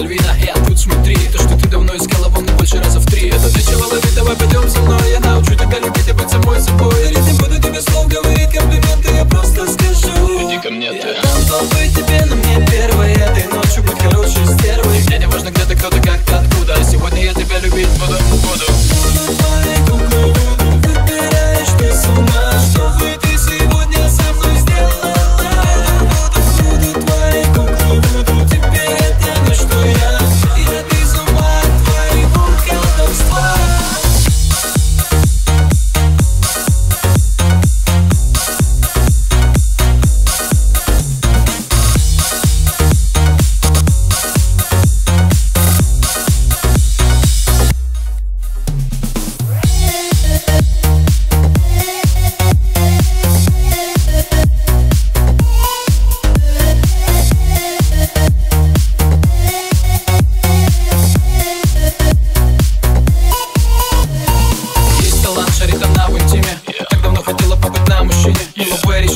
Мальвина я тут смотри То, что ты давно искала вон мне больше раза в три. Это ты чего лови, давай пойдем со мной Я научу тебя любить и быть самой собой. Я не буду тебе слов говорить комплименты Я просто скажу. Иди ко мне, ты. Я дам бы тебе, но мне первой Этой ночью быть хорошей стервой. Мне не важно, где ты, кто ты, как ты, откуда а Сегодня я тебя любить буду.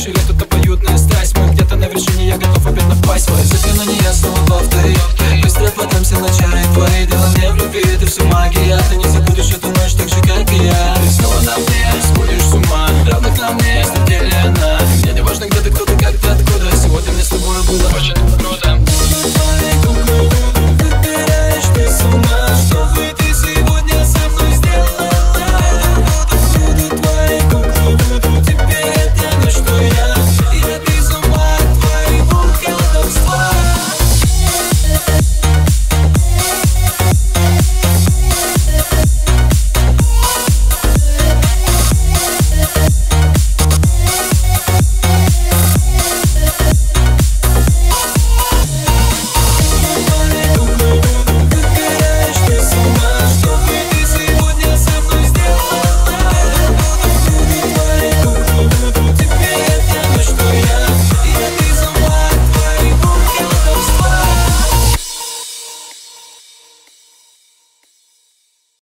She let